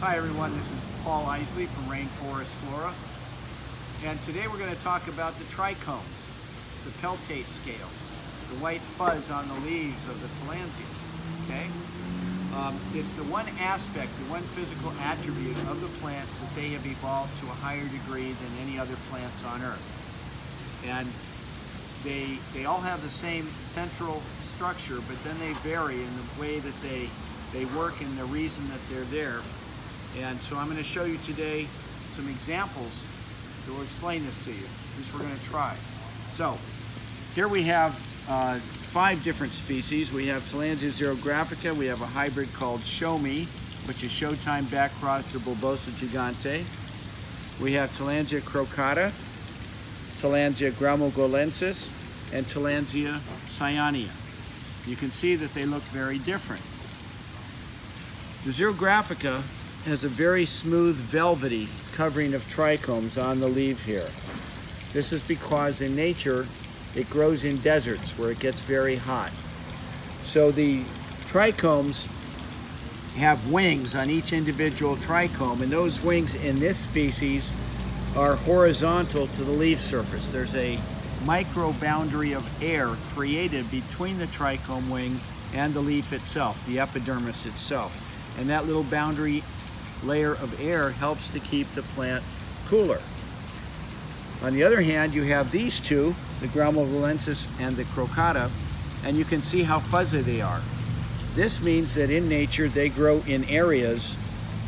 Hi everyone, this is Paul Isley from Rainforest Flora. And today we're going to talk about the trichomes, the peltate scales, the white fuzz on the leaves of the tillandsias, okay? Um, it's the one aspect, the one physical attribute of the plants that they have evolved to a higher degree than any other plants on earth. And they, they all have the same central structure, but then they vary in the way that they, they work and the reason that they're there. And so I'm going to show you today some examples that will explain this to you. At least we're going to try. So here we have uh, five different species. We have Tillandsia xerographica. We have a hybrid called Show Me, which is Showtime backcrossed to Bulbosa gigante. We have Tillandsia crocata, Tillandsia graomogolensis, and Tillandsia cyanea. You can see that they look very different. The xerographica has a very smooth velvety covering of trichomes on the leaf here. This is because in nature it grows in deserts where it gets very hot. So the trichomes have wings on each individual trichome and those wings in this species are horizontal to the leaf surface. There's a micro boundary of air created between the trichome wing and the leaf itself, the epidermis itself. And that little boundary layer of air helps to keep the plant cooler. On the other hand, you have these two, the graomogolensis and the crocata, and you can see how fuzzy they are. This means that in nature they grow in areas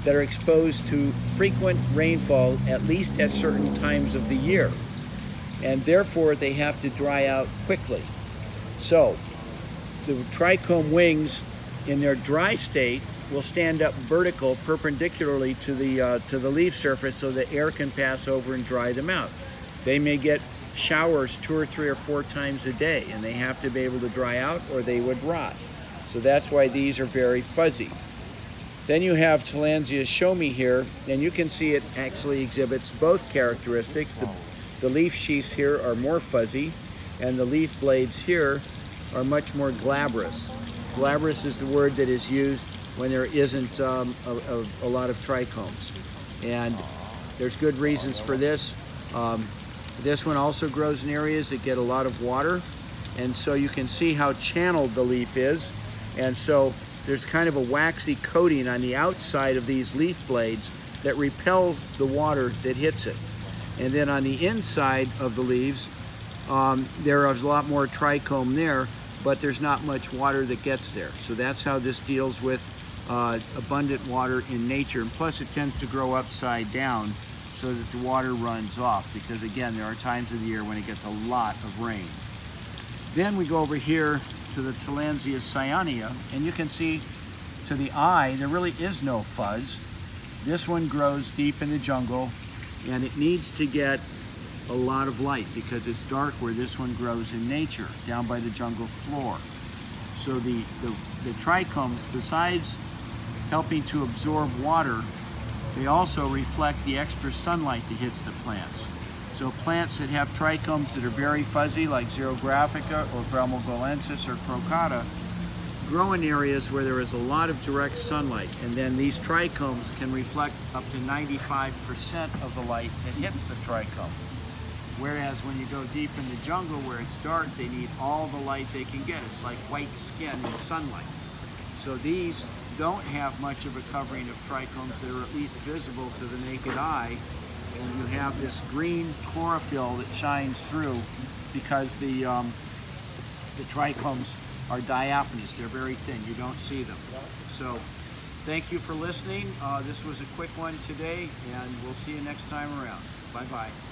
that are exposed to frequent rainfall at least at certain times of the year. And therefore they have to dry out quickly. So the trichome wings in their dry state will stand up vertical perpendicularly to the, uh, to the leaf surface so the air can pass over and dry them out. They may get showers two or three or four times a day and they have to be able to dry out or they would rot. So that's why these are very fuzzy. Then you have Tillandsia show me here, and you can see it actually exhibits both characteristics. The, the leaf sheaths here are more fuzzy, and the leaf blades here are much more glabrous. Glabrous is the word that is used when there isn't um, a, a, a, lot of trichomes. And there's good reasons for this. Um, this one also grows in areas that get a lot of water, and so you can see how channeled the leaf is. And so there's kind of a waxy coating on the outside of these leaf blades that repels the water that hits it. And then on the inside of the leaves, um, there is a lot more trichome there, but there's not much water that gets there. So that's how this deals with uh, abundant water in nature. And plus it tends to grow upside down so that the water runs off because again, there are times of the year when it gets a lot of rain. Then we go over here to the Tillandsia cyanea, and you can see to the eye, there really is no fuzz. This one grows deep in the jungle, and it needs to get a lot of light because it's dark where this one grows in nature, down by the jungle floor. So the, the, the trichomes, besides helping to absorb water, they also reflect the extra sunlight that hits the plants. So plants that have trichomes that are very fuzzy, like Xerographica or Graomogolensis or Crocata, grow in areas where there is a lot of direct sunlight. And then these trichomes can reflect up to 95% of the light that hits the trichome. Whereas when you go deep in the jungle where it's dark, they need all the light they can get. It's like white skin in sunlight. So these don't have much of a covering of trichomes that are at least visible to the naked eye and you have this green chlorophyll that shines through because the, um, the trichomes are diaphanous. They're very thin. You don't see them. So thank you for listening. Uh, this was a quick one today, and we'll see you next time around. Bye-bye.